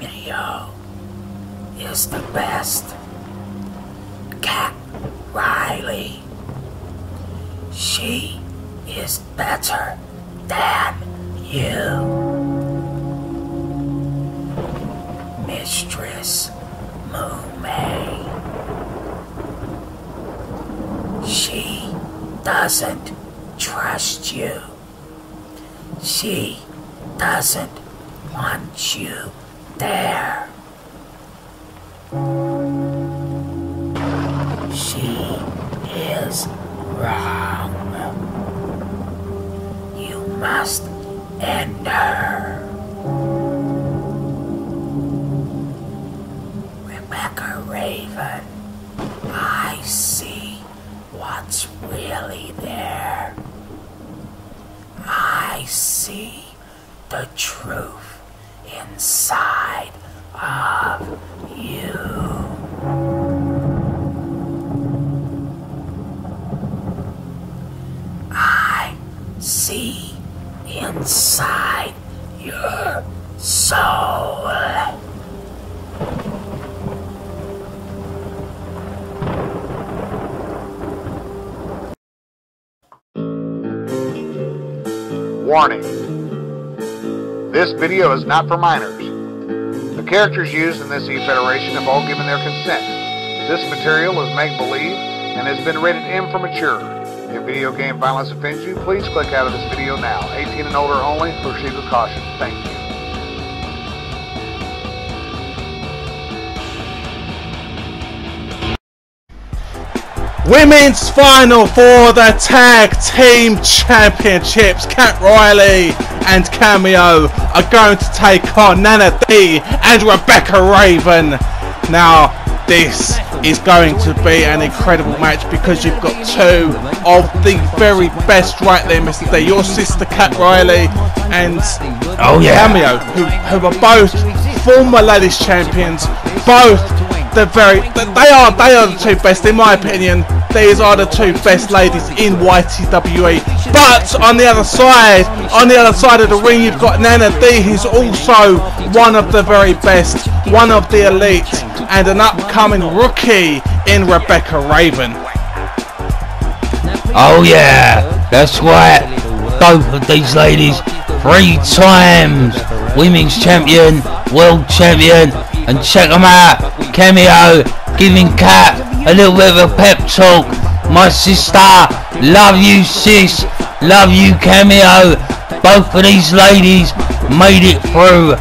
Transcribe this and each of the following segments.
Cameo is the best. Cat Riley. She is better than you. Mistress Moomay. She doesn't trust you. She doesn't want you there. She is wrong. You must end her. Rebecca Raven, I see what's really there. I see the truth inside of you. I see inside your soul. Warning. This video is not for minors. The characters used in this E-Federation have all given their consent. This material is make-believe and has been rated M for mature. If video game violence offends you, please click out of this video now. 18 and older only. Proceed with caution. Thank you. Women's final for the Tag Team Championships. Cat Riley and Cameo are going to take on Nanna D and Rebecca Raven. Now, this is going to be an incredible match because you've got two of the very best right there, Mr. D. Your sister Cat Riley and Oh, yeah. Cameo, who, who are both former ladies champions, both the very they are they are the two best in my opinion. These are the two best ladies in YTWE. But on the other side, on the other side of the ring, you've got Nanna D, who's also one of the very best, one of the elite, and an upcoming rookie in Rebecca Raven. Oh yeah, that's right. Both of these ladies, three times women's champion, world champion, and check them out. Cameo giving Cat a little bit of a pep talk. My sister, love you sis, love you Cameo. Both of these ladies made it through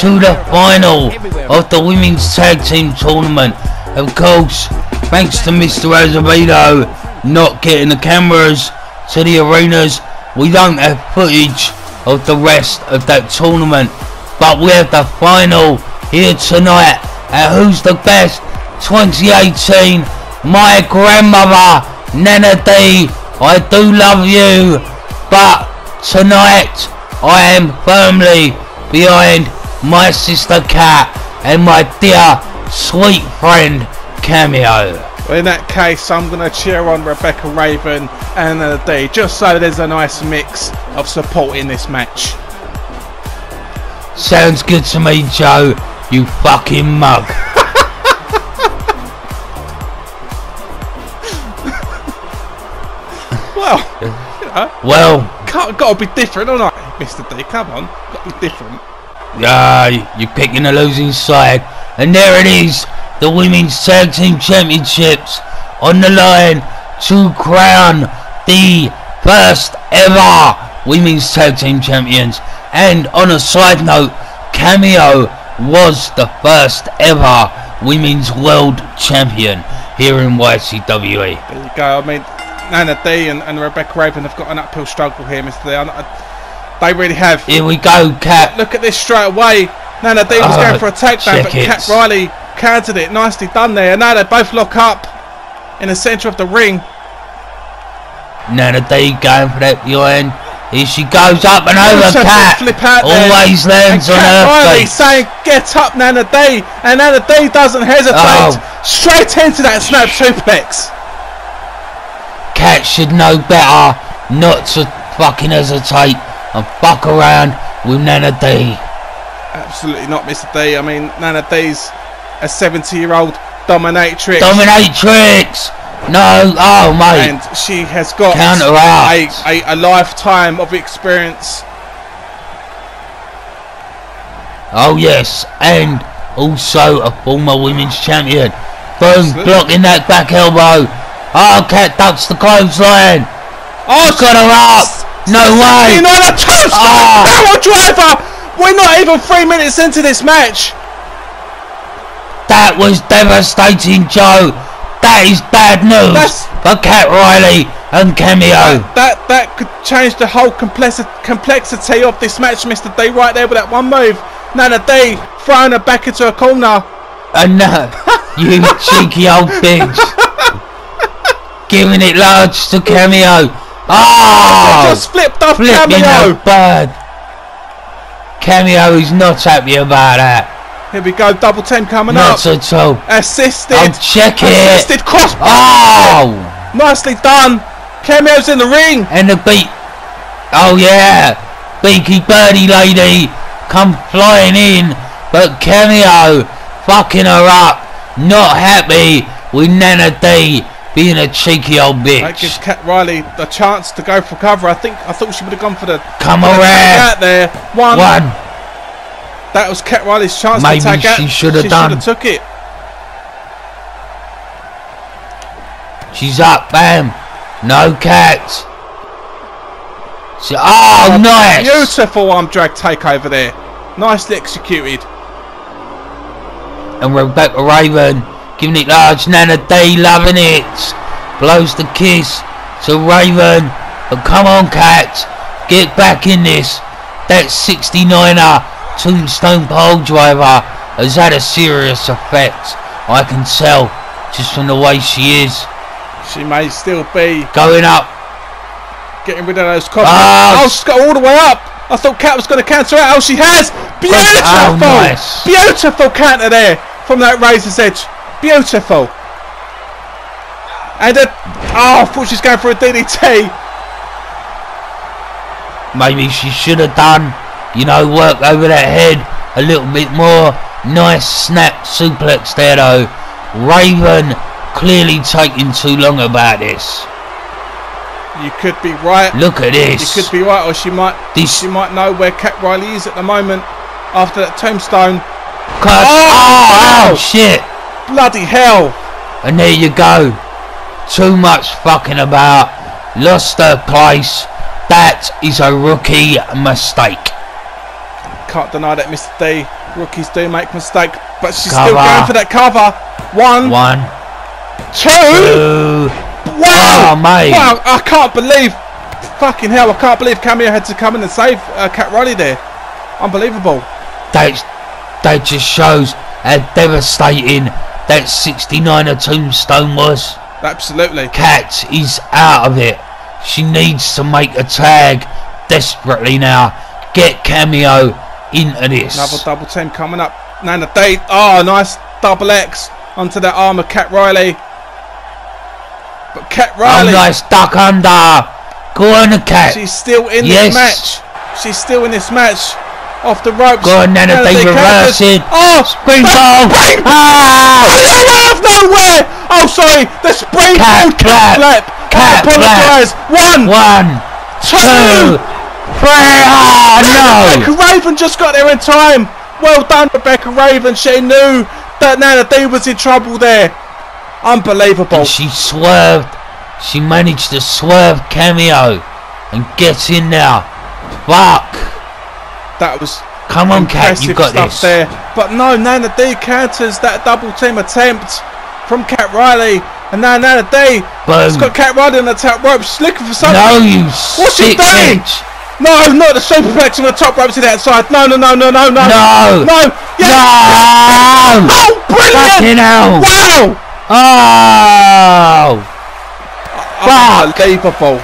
to the final of the women's tag team tournament. Of course, thanks to Mr. Dovito not getting the cameras to the arenas, we don't have footage of the rest of that tournament. But we have the final here tonight at Who's the Best 2018. My grandmother, Nanna D, I do love you, but tonight I am firmly behind my sister Cat and my dear sweet friend Cameo. Well, in that case, I'm going to cheer on Rebecca Raven and Nanna D, just so there's a nice mix of support in this match. Sounds good to me, Joe. You fucking mug. Well, can't, got to be different, don't I, Mr. D? Come on, got to be different. ah, you're picking a losing side, and there it is, the women's tag team championships on the line to crown the first ever women's tag team champions. And on a side note, Cameo was the first ever women's world champion here in YTWE. There you go. I mean, Nanna D and, and Rebecca Raven have got an uphill struggle here, Mr. D. I- I- They really have. Here we go, Cat. Look at this straight away. Nanna D was Oh, going for a takedown, but it. Cat Riley countered it. Nicely done there. And now they both lock up in the centre of the ring. Nanna D going for that behind. Here she goes up and over, Cat. flip out there. Always lands and on Cat her Riley feet. saying, "Get up, Nanna D," and Nanna D doesn't hesitate. Oh. Straight into that snap suplex. Cat should know better not to fucking hesitate and fuck around with Nanna D. Absolutely not, Mr. D. I mean, Nanna D's a 70 year old dominatrix. Dominatrix! No, oh mate. and she has got a, a, a lifetime of experience. Oh yes, and also a former women's champion. Boom, Absolutely. blocking that back elbow. Oh, Cat ducks the clothesline. Oh, Got her up. No way. You know the toast Ah. power driver. We're not even three minutes into this match. That was devastating, Joe. That is bad news That's- for Cat Riley and Cameo. That that could change the whole complexi- complexity of this match, Mr. D. Right there with that one move. Nanna D throwing her back into a corner. And uh, you cheeky old bitch. Giving it large to Cameo. Oh! Just flipped off Flipping cameo. bad. Cameo is not happy about that. Here we go, double team coming Not up. at all. Assisted. I'll check it. Assisted cross. Oh! Nicely done. Cameo's in the ring. And the beat. Oh yeah. Beaky birdie lady come flying in. But Cameo fucking her up. Not happy with Nanna D being a cheeky old bitch. That gives. Cat Riley the chance to go for cover. I think I thought she would have gone for the Come for the tag around. out there. One. One. That was Cat Riley's chance Maybe to tag out. she should have She done. should have took it. She's up. Bam. No cat. So, oh, oh, nice. Beautiful arm drag takeover there. Nicely executed. And Rebecca Raven giving it large. Nanna D loving it. Blows the kiss to Raven. But come on, Cat. Get back in this. That 69er tombstone pole driver has had a serious effect. I can tell just from the way she is. She may still be Going up. getting rid of those costs. Ah. oh, she's got all the way up. I thought Cat was going to counter out. Oh, she has. Beautiful. Oh, nice. Beautiful counter there from that razor's edge. Beautiful. And a, oh, I thought she was going for a DDT. Maybe she should have done, you know, work over that head a little bit more. Nice snap suplex there though. Raven clearly taking too long about this. You could be right. Look at this. You could be right, or she might. This- She might know where Cat Riley is at the moment after that tombstone. Cut. Oh! oh, shit. Bloody hell! And there you go. Too much fucking about. Lost her place. That is a rookie mistake. Can't deny that, Mr. D. Rookies do make mistakes, but she's Cover. still going for that cover. One, One, two. two. Wow! Oh, mate. Wow! I can't believe. Fucking hell! I can't believe Cameo had to come in and save uh, Cat Riley there. Unbelievable. That that just shows how devastating that 69er tombstone was. Absolutely. Cat is out of it. She needs to make a tag desperately now. Get cameo into this. Another double team coming up. Nana Date. Oh, ah, nice double X onto that arm of Cat Riley. But Cat oh, Riley, nice duck under. Go on, cat. she's still in Yes. this match. She's still in this match. Off the ropes. Go on, Nana Date, Date reverse it. Oh, Springboard. Spring- Ah! out of nowhere! Oh, sorry, the springboard Cat cat flap. Cat I apologise. One, One, two. two, three. Oh, no. Rebecca Raven just got there in time. Well done, Rebecca Raven. She knew that Nanna D was in trouble there. Unbelievable. She swerved. She managed to swerve cameo and get in now. Fuck. That was Come on, Cat. You got stuff this. there. But no, Nanna D counters that double team attempt from Cat Riley. And now Nanna D has got Cat Riley on the top rope. She's looking for something. No, you What's she sick doing? bitch. No, not the superplex on the top rope to the outside. No, no, no, no, no, no. No. No. Yes. No. Oh, brilliant. Fucking hell. Wow. Oh. Fuck. Unbelievable.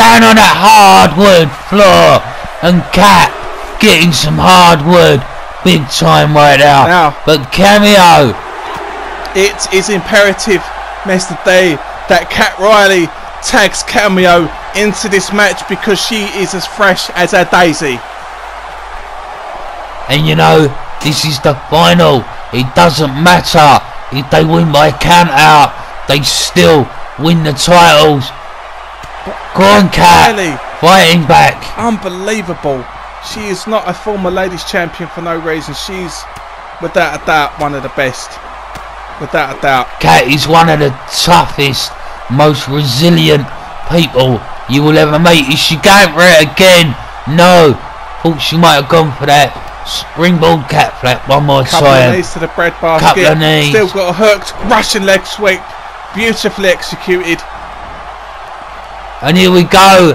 Down on that hardwood floor. And Cat getting some hardwood. Big time right now. Now. But cameo. It is imperative, Mr. D, that Cat Riley tags Cameo into this match because she is as fresh as a daisy. And you know, this is the final. It doesn't matter if they win by count out. They still win the titles. Go on, Cat. Fighting back. Unbelievable. She is not a former ladies champion for no reason. She's, without a doubt, one of the best. Without a doubt. Cat is one of the toughest, most resilient people you will ever meet. Is she going for it again? No. Thought she might have gone for that springboard cat flap one more Couple time. of knees to the bread basket. Couple of knees. Still got a hooked Russian leg sweep. Beautifully executed. And here we go.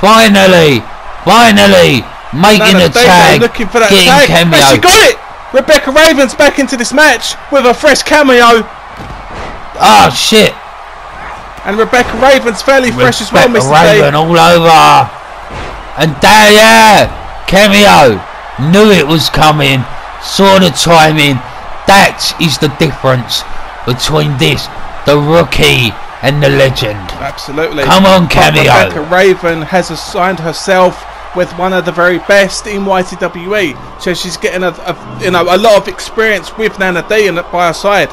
Finally, finally, making Nana a tag. looking for that getting tag. cameo. And she got it. Rebecca Ravens back into this match with a fresh cameo. Oh shit. And Rebecca Ravens fairly fresh as well, Rebecca Mr. Raven all over. And there, yeah, cameo. Knew it was coming. Saw the timing. That is the difference between this, the rookie, and the legend. Absolutely. Come on, But cameo. Rebecca Raven has assigned herself with one of the very best in YTWE, so she's getting a, a you know a lot of experience with Nanna D and by her side.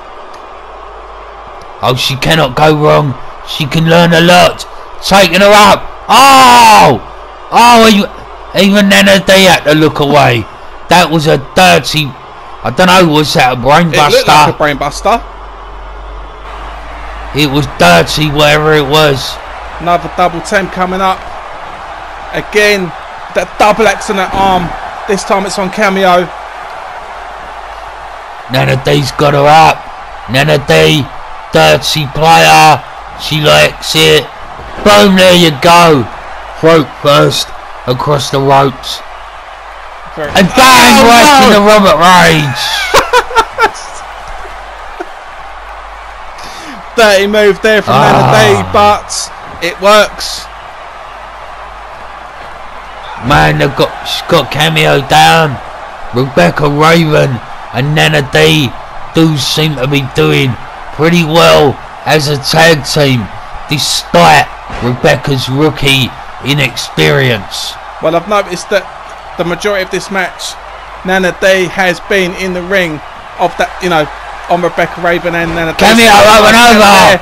Oh, she cannot go wrong. She can learn a lot. Taking her up. Oh! Oh, even, even Nanna D had to look away. That was a dirty. I don't know, was that a brainbuster? It looked like a brainbuster? It was dirty, whatever it was. Another double ten coming up. Again, that double X on that arm. This time it's on cameo. Nanna D's got her up. Nanna D, dirty player. She likes it. Boom, there you go. Throat first, across the ropes. Very- And bang, Oh, right no! in the Robert Rage. Dirty move there from Ah. Nanna D, but it works. Man, they've got she's got cameo down. Rebecca Raven and Nanna D do seem to be doing pretty well as a tag team, despite Rebecca's rookie inexperience. Well, I've noticed that the majority of this match, Nanna D has been in the ring of that, you know, on Rebecca Raven and Nanna D. Cameo over and over.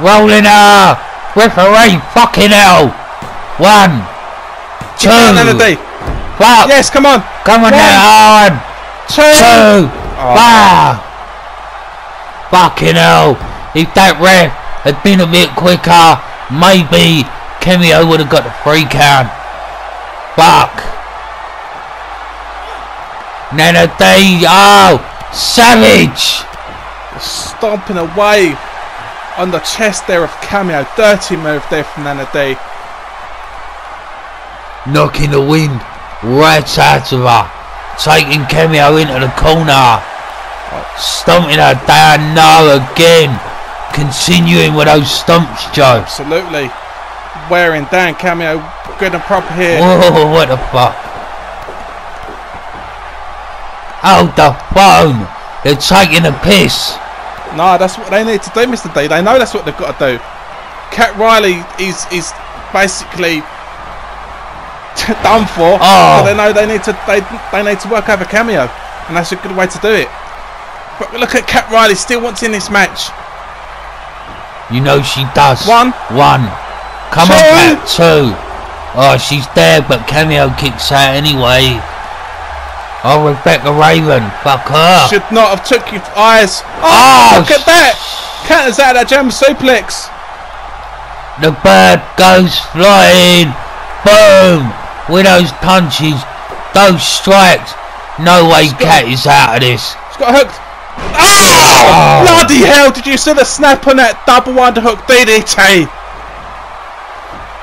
Rolling her. Referee, fucking hell. One, two, Two. Nanna D. fuck. Yes, come on. Come on now. Two. two, Oh. Fucking hell. If that ref had been a bit quicker, maybe Cameo would have got the free count. Fuck. Nanna D. Oh, savage. Stomping away on the chest there of Cameo. Dirty move there from Nanna D. Knocking the wind right out of her. Taking Cameo into the corner. Stomping her down. now again. Continuing with those stomps, Joe. Absolutely. Wearing down Cameo. Good and proper here. Whoa, what the fuck? Hold the phone! They're taking a piss! No, that's what they need to do, Mr. D. They know that's what they've got to do. Cat Riley is is basically done for. Oh. They know they need to they they need to work over cameo, and that's a good way to do it. But look at Cat Riley still wants in this match. You know she does. One. One. Come on, Two. Cat. Two. Oh, she's there, but Cameo kicks out anyway. Oh, Rebecca Raven. Fuck her. Should not have took your eyes. Oh, Oh, look at that! Counters out that German suplex. The bird goes flying. Boom. With those punches, those strikes. No way Cat is out of this. She's got hooked. Oh, Oh. bloody hell! Did you see the snap on that double underhook DDT?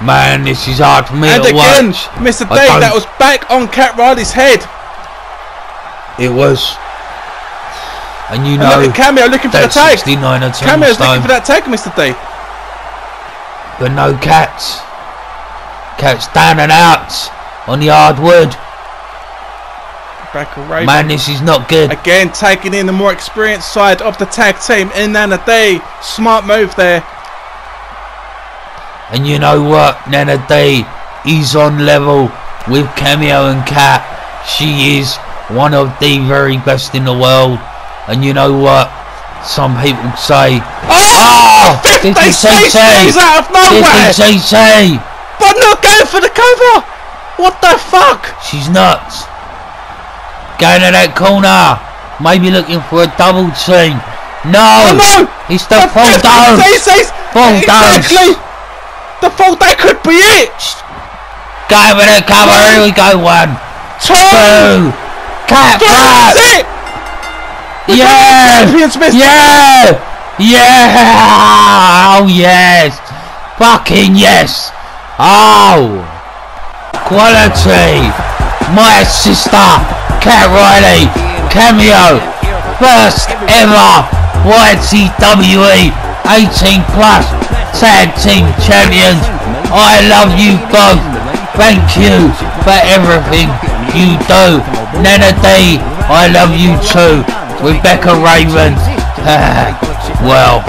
Man, this is hard for me And to again, watch. Mr. I Dave, that was back on Cat Riley's head. It was. And you And know, look at Cameo looking for the tag. 69 a Cameo's looking for that tag, Mr. D. but no cats. Cats down and out on the hardwood. Rebecca Raven. Man, this is not good. Again, taking in the more experienced side of the tag team in Nanna D. Smart move there. And you know what? Nanna D is on level with Cameo and Cat. She is one of the very best in the world. And you know what? Some people say, Oh! 50 CCs out of nowhere! 50 cc. But not going for the cover! What the fuck? She's nuts. Going to that corner. Maybe looking for a double team. No! Oh no! It's the The full 50 dose! CCs! Full exactly! dose! The full that could be it! Go for the cover. Here we go. One, Two! two. Cat. That's it! Yeah! Yeah! Yeah! Oh yes! Fucking yes! Oh! Quality! My sister, Cat Riley, cameo, first ever YTWE 18 plus tag team champions. I love you both. Thank you for everything you do. Nanna D, I love you too. Rebecca Raven. well,